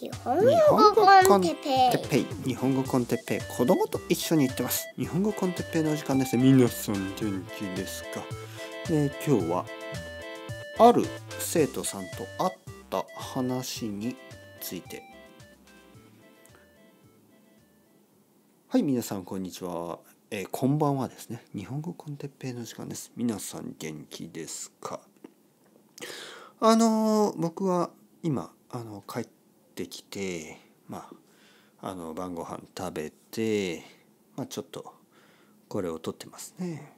日本語コンテッペイ。日本語コンテッペイ。子供と一緒に行ってます。日本語コンテッペイの時間です。皆さん元気ですか、えー今日はある生徒さんと会った話について。はい皆さんこんにちは、えーこんばんはですね。日本語コンテッペイの時間です。皆さん元気ですか？あのー僕は今あの帰ってきてまああの晩ご飯食べてまあちょっとこれを撮ってますね。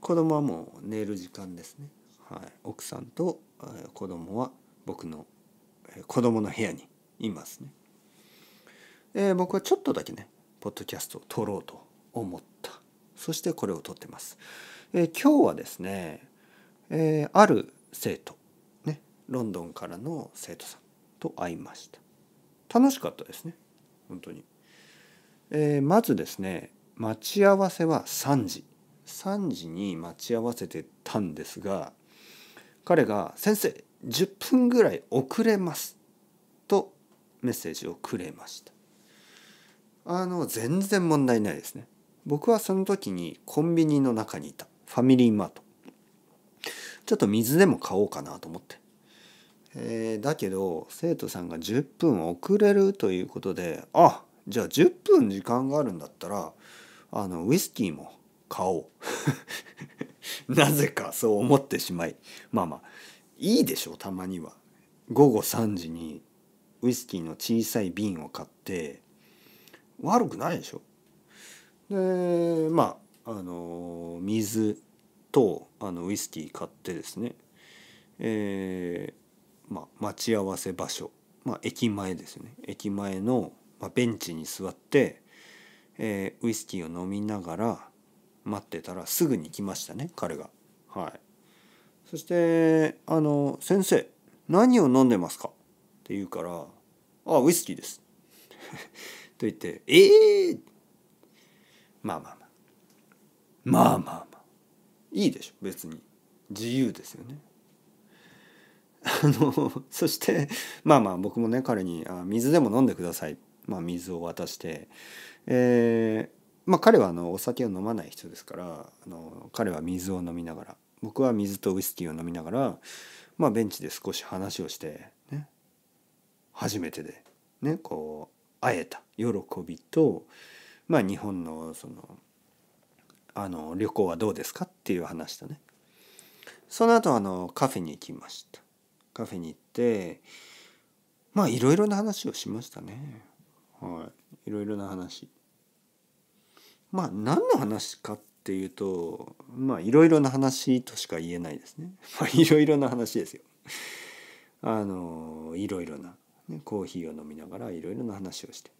子供はもう寝る時間ですね。はい。奥さんとえ子供は僕のえ子供の部屋にいますね。えー僕はちょっとだけねポッドキャストを撮ろうと思った。そしてこれを撮ってます、えー今日はですね、えーある生徒ねロンドンからの生徒さん。と会いました。楽しかったですね。本当に、えーまずですね待ち合わせは3時。3時に待ち合わせてたんですが彼が「先生10分ぐらい遅れます」とメッセージをくれました。あの全然問題ないですね。僕はその時にコンビニの中にいた。ファミリーマート。ちょっと水でも買おうかなと思って、えーだけど生徒さんが10分遅れるということであじゃあ10分時間があるんだったらあのウイスキーも買おう。なぜかそう思ってしまいまあまあいいでしょうたまには。午後3時にウイスキーの小さい瓶を買って悪くないでしょ。でまああの水とあのウイスキー買ってですね。えーまあ、待ち合わせ場所、まあ、駅前ですね駅前の、まあ、ベンチに座って、えーウイスキーを飲みながら待ってたらすぐに来ましたね彼が。はい、そして「あの先生何を飲んでますか?」って言うから「あウイスキーです」と言って「ええー!」まあまあまあまあまあまあいいでしょ別に自由ですよね。あのそしてまあまあ僕もね彼にあ「水でも飲んでください」まあ、水を渡して、えーまあ、彼はあのお酒を飲まない人ですからあの彼は水を飲みながら。僕は水とウイスキーを飲みながら、まあ、ベンチで少し話をして、ね、初めてで、ね、こう会えた。喜びと、まあ、日本のそのあの旅行はどうですかっていう話とね。その後あのカフェに行きました。カフェに行ってまあいろいろな話をしましたね。はい。いろいろな話。まあ何の話かっていうとまあいろいろな話としか言えないですね。まあいろいろな話ですよ。あのいろいろな、ね、コーヒーを飲みながらいろいろな話をして。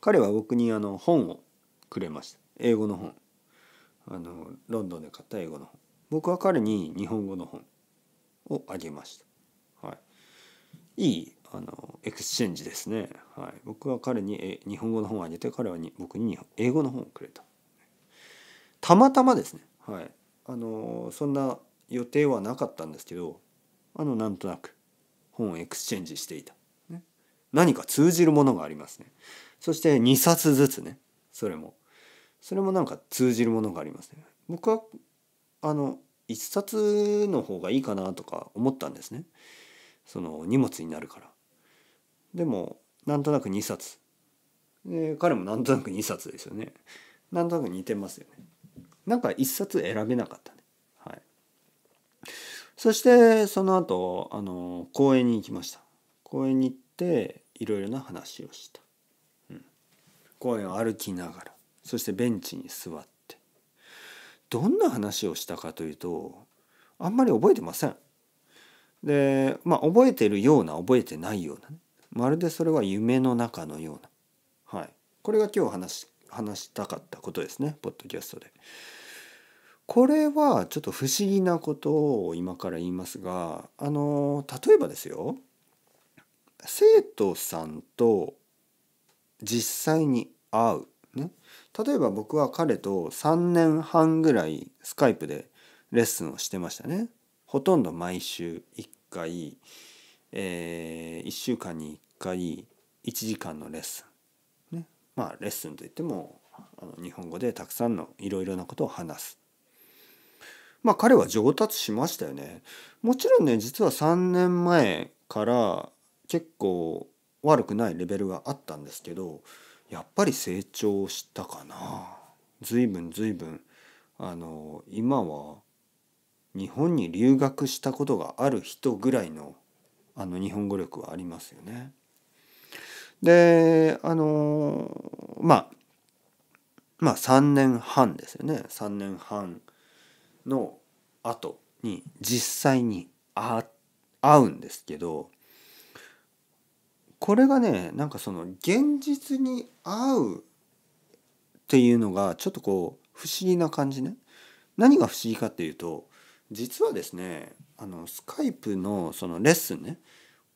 彼は僕にあの本をくれました。英語の本。あのロンドンで買った英語の本。僕は彼に日本語の本をあげました。はい、いいあの exchange ですね。はい、僕は彼に日本語の本をあげて彼はに僕に英語の本をくれた。たまたまですね。はい、あのそんな予定はなかったんですけどあのなんとなく本を exchange していた。ね、何か通じるものがありますね。そして2冊ずつねそれもそれもなんか通じるものがありますね。僕はあの一冊の方がいいかなとか思ったんですね。その荷物になるから。でもなんとなく2冊。で彼もなんとなく2冊ですよね。なんとなく似てますよね。なんか1冊選べなかったね。はい。そしてその後あの公園に行きました。公園に行っていろいろな話をした、うん、公園を歩きながら。そしてベンチに座ってどんな話をしたかというとあんまり覚えてません。でまあ覚えてるような覚えてないような、ね、まるでそれは夢の中のような、はい、これが今日話話したかったことですね。ポッドキャストで。これはちょっと不思議なことを今から言いますがあの例えばですよ。生徒さんと実際に会う。ね例えば僕は彼と3年半ぐらいスカイプでレッスンをしてましたね。ほとんど毎週1回えー、1週間に1回1時間のレッスン、ね、まあレッスンといってもあの日本語でたくさんのいろいろなことを話す。まあ彼は上達しましたよね。もちろんね実は3年前から結構悪くないレベルがあったんですけどやっぱり成長したかな。随分随分あの今は日本に留学したことがある人ぐらいのあの日本語力はありますよね。であのまあまあ3年半ですよね3年半の後に実際に会うんですけどこれがねなんかその現実に会うっていうのがちょっとこう不思議な感じね。何が不思議かっていうと実はですねあのスカイプのそのレッスンね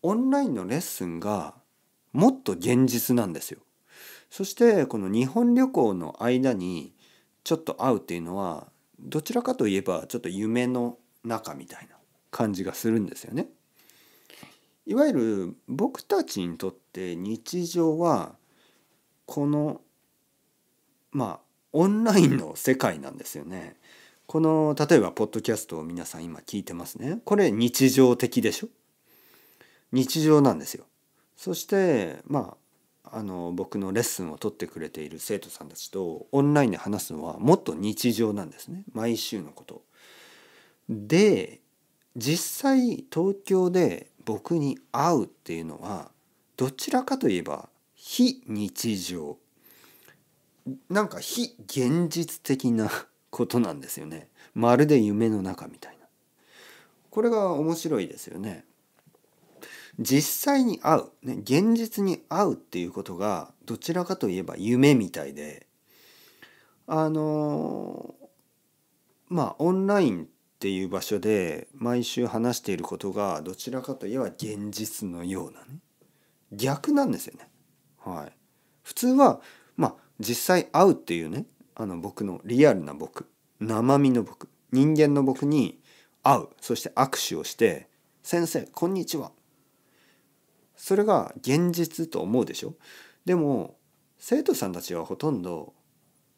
オンラインのレッスンがもっと現実なんですよ。そしてこの日本旅行の間にちょっと会うっていうのはどちらかといえばちょっと夢の中みたいな感じがするんですよね。いわゆる僕たちにとって日常はこのまあオンラインの世界なんですよね。この例えばポッドキャストを皆さん今聞いてますね。これ日常的でしょ？日常なんですよ。そしてまああの僕のレッスンを取ってくれている生徒さんたちとオンラインで話すのはもっと日常なんですね毎週のこと。で実際東京で僕に会うっていうのはどちらかといえば非日常。なんか非現実的な ことなんですよね。まるで夢の中みたいな。これが面白いですよね。実際に会う、ね、現実に会うっていうことがどちらかといえば夢みたいで。あのまあオンラインっていう場所で毎週話していることがどちらかといえば現実のようなね逆なんですよね。はい、普通はまあ実際会うっていうねあの僕のリアルな僕生身の僕人間の僕に会うそして握手をして「先生こんにちは」それが現実と思うでしょ？でも生徒さんたちはほとんど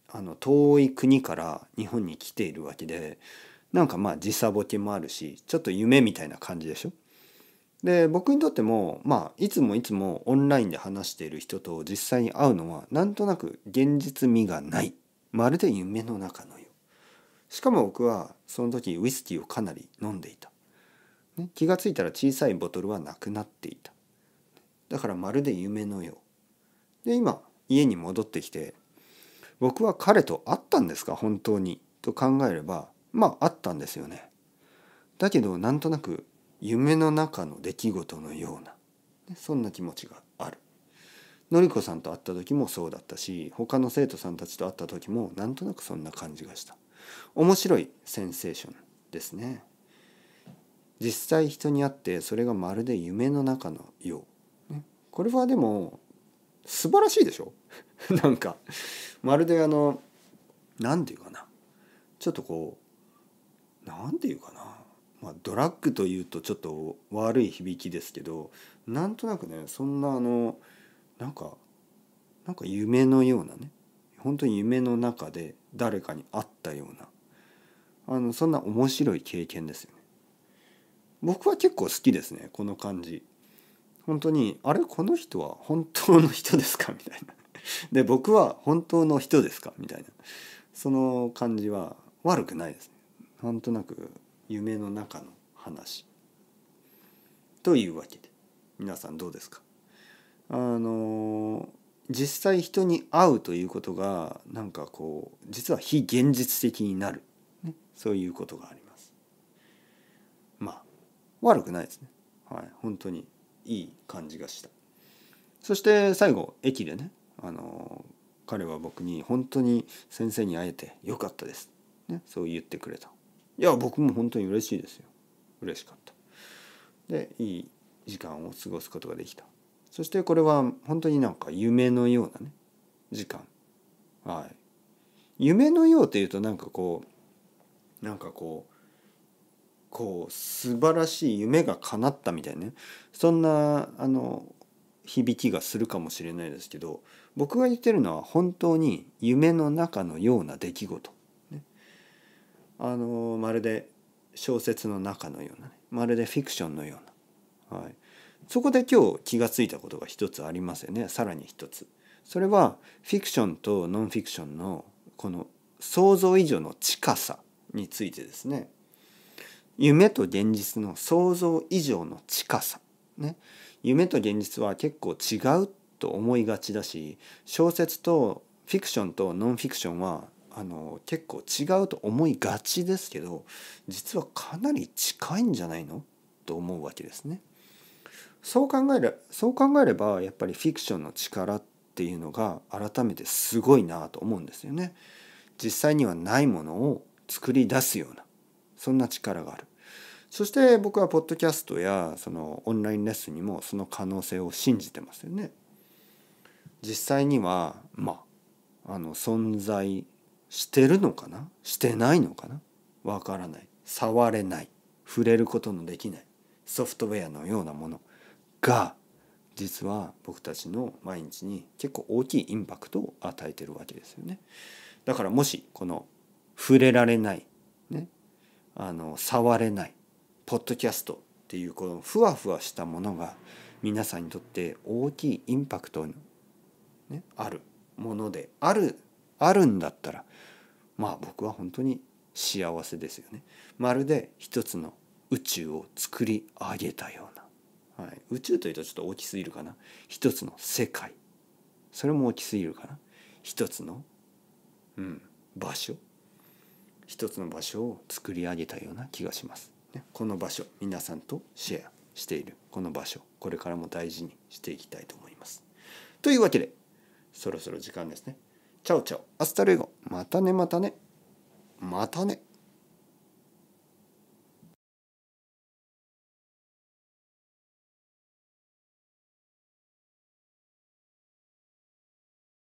あの遠い国から日本に来ているわけでなんかまあ時差ボケもあるしちょっと夢みたいな感じでしょ？で僕にとってもまあいつもいつもオンラインで話している人と実際に会うのはなんとなく現実味がない。まるで夢の中のよう。しかも僕はその時ウイスキーをかなり飲んでいた、ね、気が付いたら小さいボトルはなくなっていた。だからまるで夢のよう。で今家に戻ってきて僕は彼と会ったんですか？本当に。と考えればまああったんですよね。だけどなんとなく夢の中の出来事のようなそんな気持ちがある。のりこさんと会った時もそうだったし他の生徒さんたちと会った時もなんとなくそんな感じがした。面白いセンセーションですね。実際人に会ってそれがまるで夢の中のよう。これはでも素晴らしいでしょ？なんかまるであの何て言うかな。ちょっとこう何て言うかなまあドラッグというとちょっと悪い響きですけどなんとなくねそんなあのなんかなんか夢のようなね本当に夢の中で誰かに会ったようなあのそんな面白い経験ですよね。僕は結構好きですねこの感じ。本当にあれこの人は本当の人ですか？みたいな。で僕は本当の人ですか？みたいなその感じは悪くないです。なんとなく夢の中の話。というわけで皆さんどうですか？あの実際人に会うということがなんかこう実は非現実的になる、ね、そういうことがあります。まあ悪くないですね。はい本当にいい感じがした。そして最後駅でねあの彼は僕に本当に先生に会えてよかったです、ね、そう言ってくれた。いや僕も本当に嬉しいですよ。嬉しかった。でいい時間を過ごすことができた。そしてこれは本当になんか夢のようなね時間。はい。夢のようっていうとなんかこうなんかこうこう素晴らしい夢が叶ったみたいなねそんなあの響きがするかもしれないですけど僕が言ってるのは本当に夢の中のような出来事、あのまるで小説の中のような、ね、まるでフィクションのような、はい、そこで今日気が付いたことが一つありますよね。さらに一つ。それはフィクションとノンフィクションのこの想像以上の近さについてですね。夢と現実の想像以上の近さ。ね。夢と現実は結構違うと思いがちだし小説とフィクションとノンフィクションはあの結構違うと思いがちですけど実はかなり近いんじゃないの？と思うわけですね。そう考えれそう考えればやっぱりフィクションの力っていうのが改めてすごいなと思うんですよね。実際にはないものを作り出すようなそんな力がある。そして僕はポッドキャストやそのオンラインレッスンにもその可能性を信じてますよね。実際にはまああの存在してるのかな？してないのかな？わからない。触れない。触れることのできない。ソフトウェアのようなものが実は僕たちの毎日に結構大きいインパクトを与えてるわけですよね。だからもしこの触れられない、ね、あの触れないポッドキャストっていうこのふわふわしたものが皆さんにとって大きいインパクト、ね、あるものであるあるんだったらまあ僕は本当に幸せですよね。まるで一つの宇宙を作り上げたような、はい、宇宙というとちょっと大きすぎるかな。一つの世界。それも大きすぎるかな。一つの、うん、場所。一つの場所を作り上げたような気がします。ね、この場所。皆さんとシェアしている。この場所。これからも大事にしていきたいと思います。というわけでそろそろ時間ですね。チャオチャオ。アスタルエゴ。またねまたね。またね。